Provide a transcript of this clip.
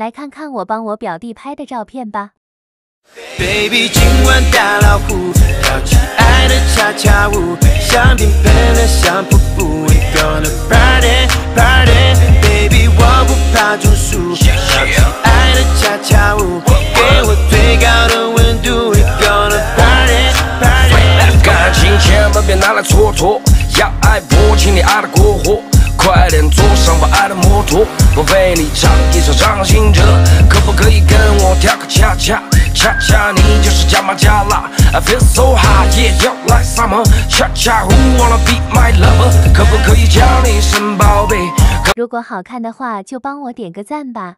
来看看我帮我表弟拍的照片吧。Baby，今晚大老虎，跳起爱的恰恰舞，香槟喷的像瀑布，We gonna party party，Baby，我不怕中暑，跳起爱的恰恰舞，给我最高的温度，We gonna party party。感情千万别拿来蹉跎，要爱我，请你爱的过火。快点坐上我爱的摩托，我为你唱一首伤心歌，可不可以跟我跳个恰恰？恰恰你就是加麻加辣，I feel so hot，yeah you like summer，恰恰 who wanna be my lover？可不可以叫你声宝贝？如果好看的话，就帮我点个赞吧。